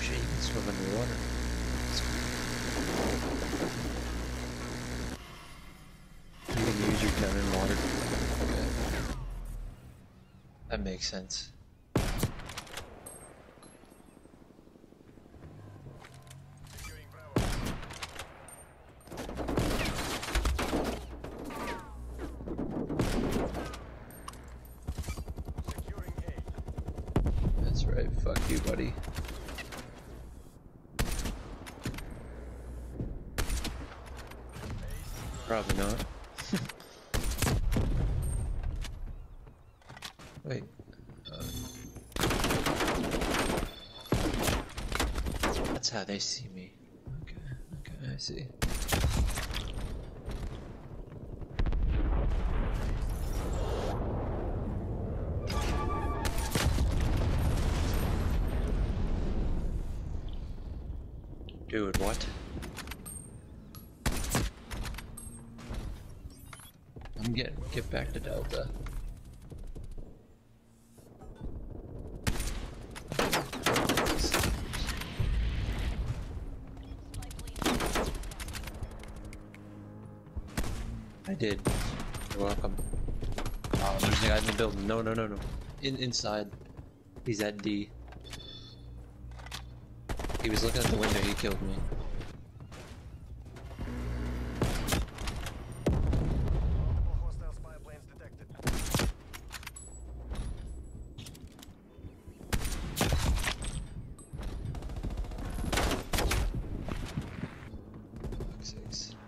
shit, you can swim underwater. You can use your gun in water. Okay. That makes sense. That's right, fuck you, buddy. Probably not. Wait. Uh, that's how they see me. Okay, okay, I see. Dude, what? Getting get back to Delta. I did. You're welcome. Oh, there's a guy in the building. No, no, no, no. In inside. He's at D. He was looking at the window. He killed me. Fuck's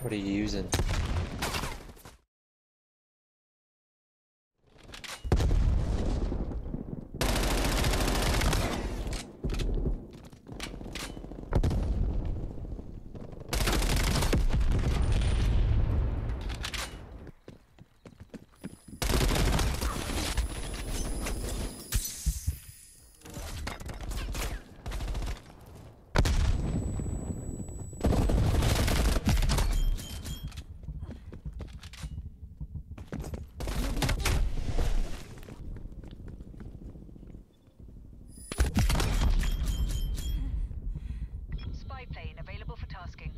What are you using? Spy plane available for tasking.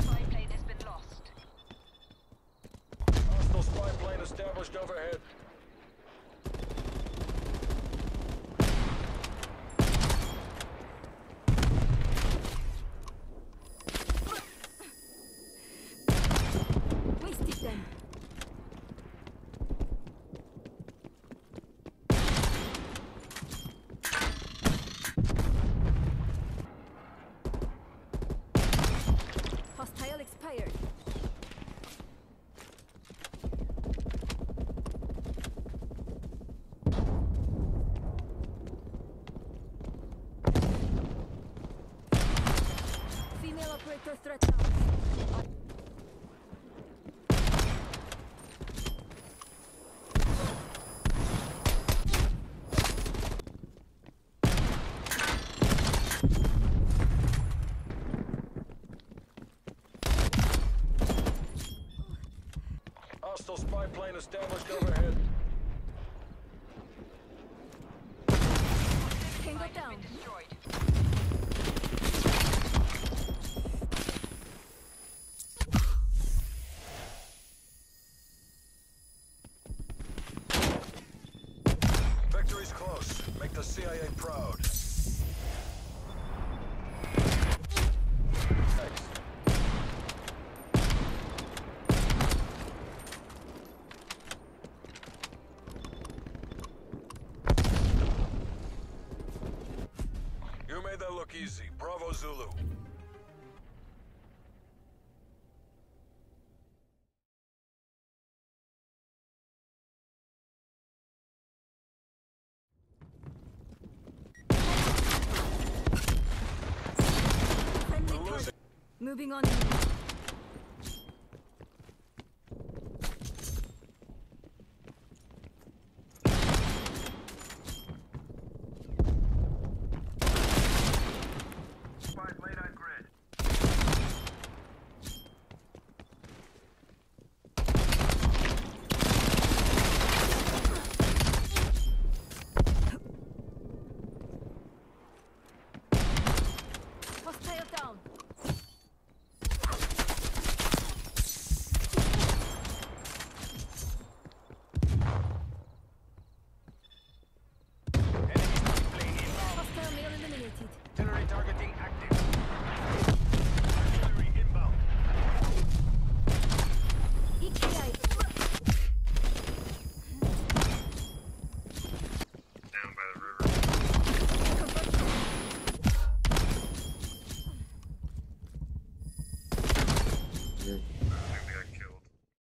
Spy plane has been lost. Hostile spy plane established overhead. the threat out. Hostile spy plane established overhead. make the CIA proud. You made that look easy. Bravo, Zulu. Moving on.